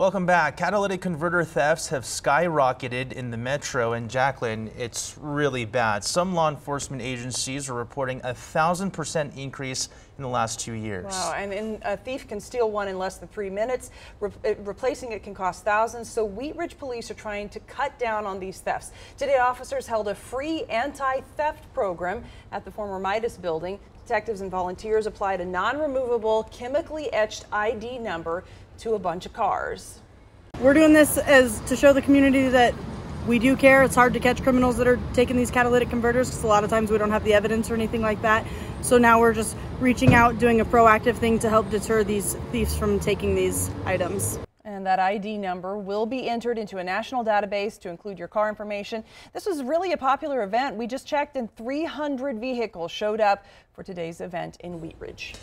Welcome back. Catalytic converter thefts have skyrocketed in the metro and Jacqueline, it's really bad. Some law enforcement agencies are reporting a thousand percent increase in the last two years. Wow, and, a thief can steal one in less than three minutes. Re replacing it can cost thousands. So Wheat Ridge police are trying to cut down on these thefts. Today, officers held a free anti-theft program at the former Midas building. Detectives and volunteers applied a non-removable, chemically etched ID number to a bunch of cars. We're doing this as to show the community that we do care. It's hard to catch criminals that are taking these catalytic converters because a lot of times we don't have the evidence or anything like that. So now we're just reaching out, doing a proactive thing to help deter these thieves from taking these items. And that ID number will be entered into a national database to include your car information. This was really a popular event. We just checked and 300 vehicles showed up for today's event in Wheat Ridge.